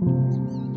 Música